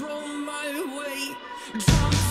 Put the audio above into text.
roll my way. Drum